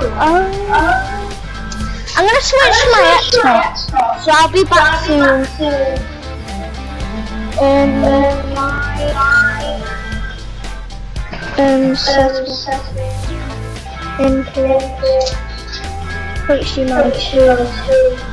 I'm gonna switch my Xbox, so I'll be back soon. Um, um, settings, input, HDMI 2.